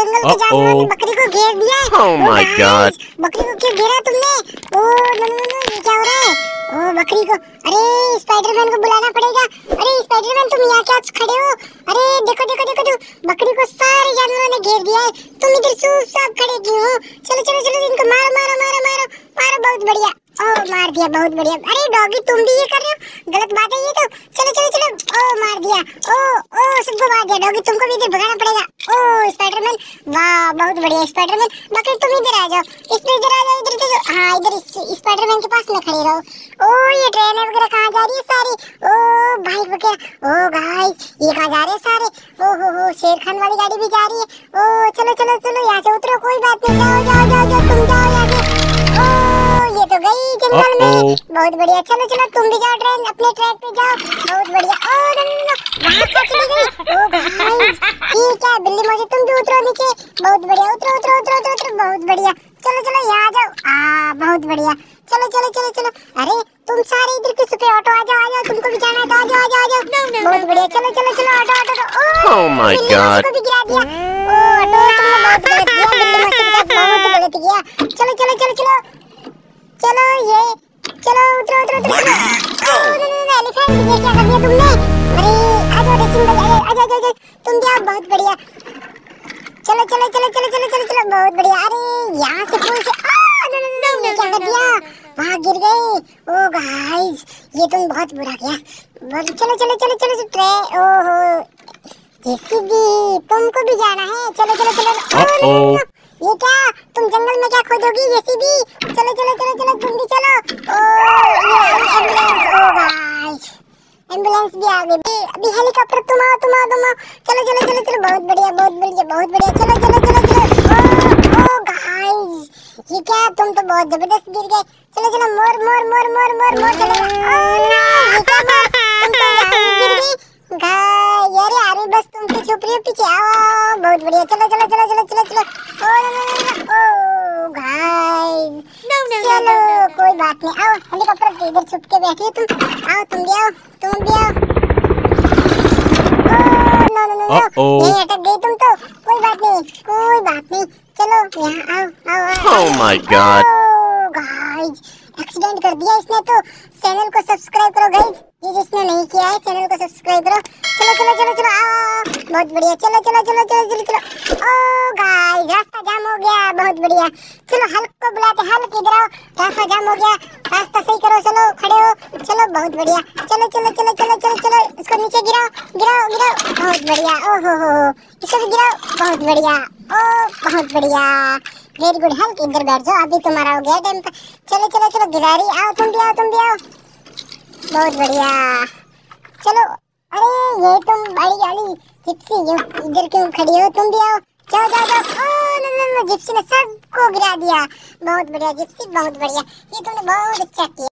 जंगल के जानवर ने बकरी को घेर दिया है। Oh my guys, God. बकरी को क्यों घेरा तुमने? ओ नो नो नो ये क्या हो रहा है? ओ बकरी को अरे स्पाइडरमैन को बुलाना पड़ेगा। अरे स्पाइडरमैन तुम यहाँ क्या खड़े हो? अरे देखो देखो देखो देखो। बकरी को सारे जानवरों ने घेर दिया है। तुम इधर चुपचाप खड़े क्यों हो? चलो चलो चलो इनको मारो मारो मारो मारो। मारो बहुत बढ़िया। ओ मार दिया बहुत बढ़िया। अरे डॉगी तुम भी ये कर रहे हो? गलत बात है ये तो। चलो चलो चलो। ओ मार दिया। ओ ओ सबको मार दिया। डॉगी तुमको भी इधर भगाना पड़ेगा। स्पाइडरमैन वाह बहुत बढ़िया स्पाइडरमैन बकरी तुम इधर आ जाओ। इस इधर आ जाओ इधर इधर हाँ इधर इस स्पाइडरमैन के पास में खड़ी रहो। ओ ये ट्रेन वगैरह कहाँ जा रही है सारी? ओ बाइक वगैरह। ओ गाइस ये कहाँ जा रहे हैं सारे? ओ हो हो शेर खान वाली गाड़ी भी जा रही है। ओ चलो चलो चलो यहाँ से उतरो कोई बात नहीं जाओ जाओ जाओ जाओ तुम जाओ यहाँ से। ओ ये तो गई जंगल में। बहुत बढ़िया चलो चलो तुम भी जाओ ट्रेन अपने ट्रैक पे जाओ। बहुत बढ़िया। ओ ओ ये क्या है? बिल्ली मौसी तुम भी उतरो नीचे। बहुत बढ़िया उतरो उतरो उतरो उतरो उतरो बहुत बढ़िया। चलो चलो यहाँ आ जाओ। आ बहुत बढ़िया। चलो चलो चलो चलो। अरे तुम सारे इधर किस पे ऑटो आ जाओ आ जाओ तुमको भी जाना है तो आ जाओ आ जाओ आ जाओ। बहुत बढ़िया। चलो चलो चलो ऑटो ऑटो ऑटो। My बिल्ली मौसी को भी गिरा दिया। ओ ऑटो तुमने बहुत गलत किया बिल्ली मौसी के साथ बहुत गलत किया। चलो चलो चलो चलो। चलो ये चलो उतरो उतरो उतरो एलिफेंट ये क्या कर दिया तुमने? अरे आ जाओ आ जाओ तुम भी आओ बहुत बढ़िया चलो चलो चलो चलो चलो चलो चलो बहुत बढ़िया अरे यहाँ से पुल से आ नो नो नो ये क्या कर दिया वहाँ गिर गए ओ गाइस ये तुम बहुत बुरा किया चलो चलो चलो चलो ट्रे ओहो जेसीबी तुमको भी जाना है चलो चलो चलो ओ, ये क्या तुम जंगल में क्या खोदोगी जेसीबी चलो चलो चलो चलो तुम भी चलो ओ ये एंबुलेंस ओ गाइस एंबुलेंस भी आ गई अभी हेलीकॉप्टर तुम आओ तुम आओ तुम आओ चलो चलो चलो चलो। बहुत बढ़िया बहुत बढ़िया बहुत बढ़िया। चलो चलो चलो चलो। ओ गाइस ये क्या? तुम तो बहुत ज़बरदस्त गिर गए। चलो चलो मोर मोर मोर मोर मोर मोर चलो ओ नो ये क्या मोर तुम तो यहाँ गिर गई। गाय यार यार बस तुम तो छुप रही हो पीछे। आओ बहुत बढ़िया। चलो चलो चलो चलो चलो चलो। Oh no no no oh guys चलो कोई बात नहीं। आओ हेलीकॉप्टर के इधर छुप के बैठी हो तुम। आओ तुम भी आओ तुम भी आओ। No no no no Uh-oh. यहीं अटक गई तुम तो कोई बात नहीं कोई बात नहीं चलो यहाँ आओ आओ आओ Oh my God. गाइस इसने तो चैनल को सब्सक्राइब करो गाइस ये जिसने नहीं किया है चैनल को सब्सक्राइब करो चलो चलो चलो चलो आओ, बहुत बढ़िया चलो चलो चलो चलो चलो चलो ओ गाइस रास्ता जाम हो गया बहुत बढ़िया चलो हल्क को बुलाते हल्क इधर आओ रास्ता जाम हो गया रास्ता सही करो चलो खड़े हो चलो बहुत बढ़िया चलो चलो चलो चलो चलो चलो इसको नीचे गिराओ गिराओ गिराओ बहुत बढ़िया ओ हो हो हो इसको भी गिराओ बहुत बढ़िया ओ बहुत बढ़िया वेरी गुड हल्क इधर बैठ जाओ? अभी तुम्हारा हो गया टाइम पर चलो चलो चलो, गिरारी, आओ, तुम भी आओ, तुम भी आओ। बहुत बढ़िया। चलो, अरे, ये तुम बड़ी वाली जिप्सी इधर क्यों खड़ी हो? तुम भी आओ। जाओ जाओ जाओ। Oh no no no Gypsy ने सबको गिरा दिया। बहुत बढ़िया जिप्सी बहुत बढ़िया। ये तुमने बहुत अच्छा किया।